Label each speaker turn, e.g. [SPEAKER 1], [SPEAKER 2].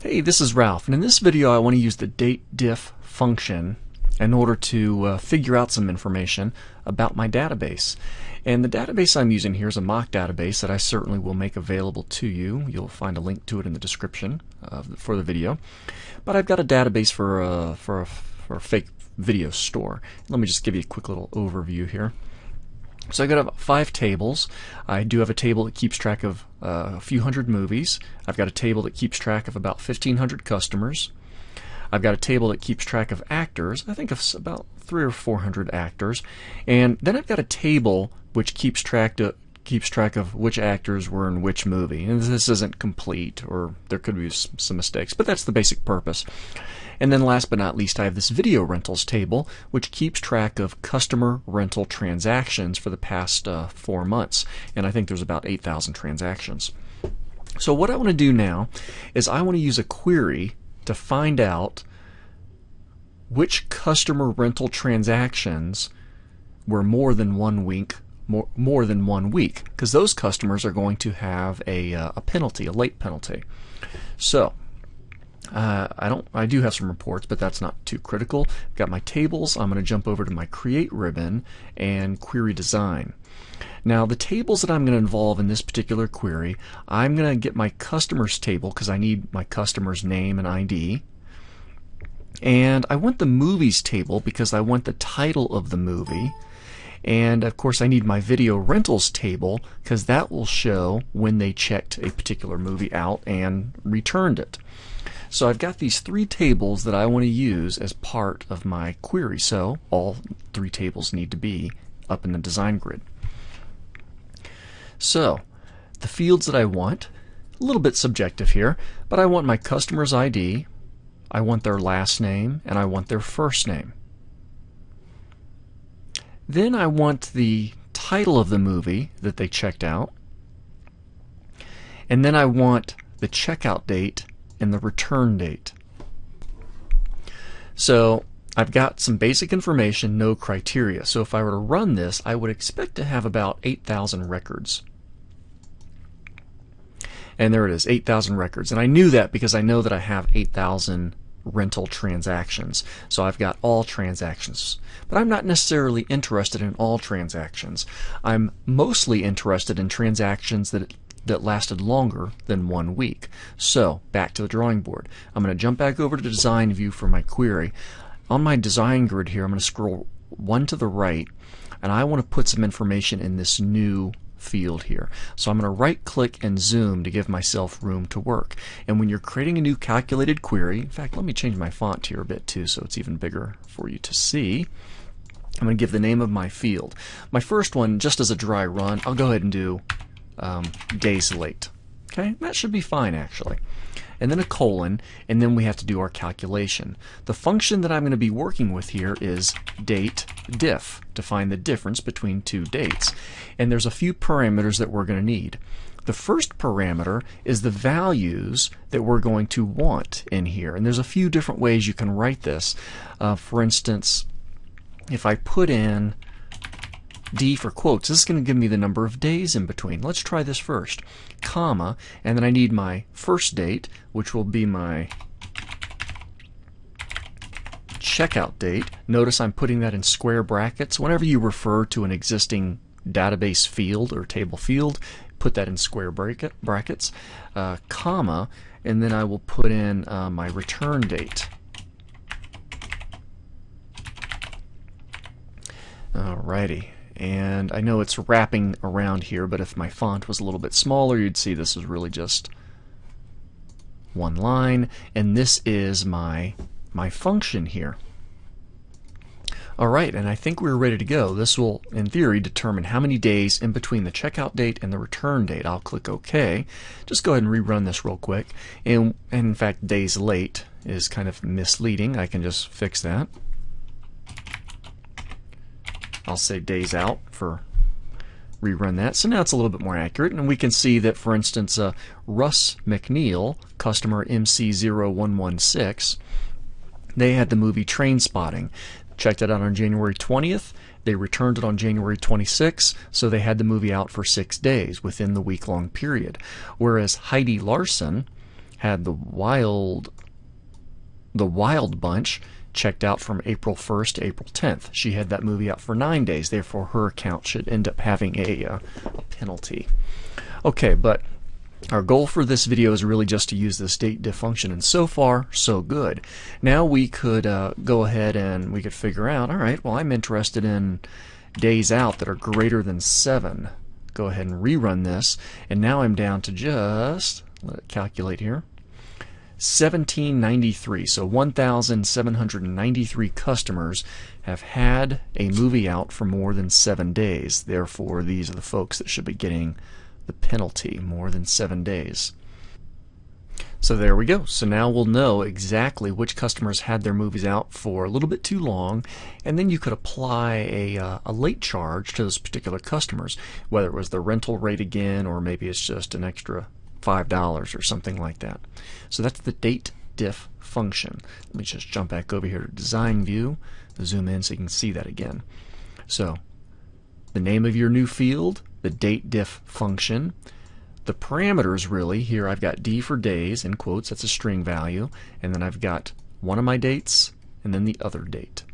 [SPEAKER 1] Hey, this is Ralph, and in this video I want to use the dateDiff function in order to uh, figure out some information about my database. And the database I'm using here is a mock database that I certainly will make available to you. You'll find a link to it in the description uh, for the video. But I've got a database for a, for a, for a fake video store. Let me just give you a quick little overview here. So I've got about five tables. I do have a table that keeps track of uh, a few hundred movies. I've got a table that keeps track of about 1,500 customers. I've got a table that keeps track of actors. I think of about three or four hundred actors, and then I've got a table which keeps track of keeps track of which actors were in which movie. And this isn't complete, or there could be some mistakes, but that's the basic purpose. And then last but not least, I have this video rentals table, which keeps track of customer rental transactions for the past uh, four months. And I think there's about 8,000 transactions. So what I want to do now is I want to use a query to find out which customer rental transactions were more than one week more, more than one week because those customers are going to have a, uh, a penalty, a late penalty. So uh, I don't. I do have some reports, but that's not too critical. I've Got my tables. I'm going to jump over to my Create ribbon and Query Design. Now the tables that I'm going to involve in this particular query, I'm going to get my customers table because I need my customer's name and ID. And I want the movies table because I want the title of the movie. And of course, I need my video rentals table because that will show when they checked a particular movie out and returned it. So I've got these three tables that I want to use as part of my query. So all three tables need to be up in the design grid. So the fields that I want, a little bit subjective here, but I want my customer's ID, I want their last name, and I want their first name. Then I want the title of the movie that they checked out. And then I want the checkout date and the return date. So I've got some basic information, no criteria. So if I were to run this, I would expect to have about 8,000 records. And there it is, 8,000 records. And I knew that because I know that I have 8,000 rental transactions. So I've got all transactions. But I'm not necessarily interested in all transactions. I'm mostly interested in transactions that that lasted longer than one week. So back to the drawing board. I'm going to jump back over to the design view for my query. On my design grid here, I'm going to scroll one to the right and I want to put some information in this new field here. So I'm going to right click and zoom to give myself room to work. And when you're creating a new calculated query, in fact, let me change my font here a bit too so it's even bigger for you to see. I'm going to give the name of my field. My first one, just as a dry run, I'll go ahead and do um, days late. Okay, that should be fine actually. And then a colon, and then we have to do our calculation. The function that I'm going to be working with here is date diff to find the difference between two dates. And there's a few parameters that we're going to need. The first parameter is the values that we're going to want in here. And there's a few different ways you can write this. Uh, for instance, if I put in D for quotes. This is going to give me the number of days in between. Let's try this first. Comma, and then I need my first date, which will be my checkout date. Notice I'm putting that in square brackets. Whenever you refer to an existing database field or table field, put that in square bracket, brackets, uh, comma, and then I will put in uh, my return date. Alrighty and I know it's wrapping around here but if my font was a little bit smaller you'd see this is really just one line and this is my my function here Alright, and I think we're ready to go. This will, in theory, determine how many days in between the checkout date and the return date. I'll click OK. Just go ahead and rerun this real quick. And, and in fact, days late is kind of misleading. I can just fix that. I'll say days out for rerun that. So now it's a little bit more accurate, and we can see that, for instance, uh, Russ McNeil, customer MC0116, they had the movie Trainspotting. Checked it out on January 20th. They returned it on January 26th, so they had the movie out for six days within the week long period. Whereas Heidi Larson, had the wild the Wild Bunch checked out from April 1st to April 10th. She had that movie out for nine days, therefore her account should end up having a, uh, a penalty. Okay, but our goal for this video is really just to use this DateDiff function, and so far, so good. Now we could uh, go ahead and we could figure out, all right, well, I'm interested in days out that are greater than 7. Go ahead and rerun this, and now I'm down to just, let it calculate here, 1793. So 1,793 customers have had a movie out for more than seven days. Therefore, these are the folks that should be getting the penalty more than seven days. So there we go. So now we'll know exactly which customers had their movies out for a little bit too long, and then you could apply a, uh, a late charge to those particular customers, whether it was the rental rate again, or maybe it's just an extra $5 or something like that. So that's the date diff function. Let me just jump back over here to design view, zoom in so you can see that again. So the name of your new field, the DateDiff function, the parameters really, here I've got D for days, in quotes, that's a string value, and then I've got one of my dates and then the other date.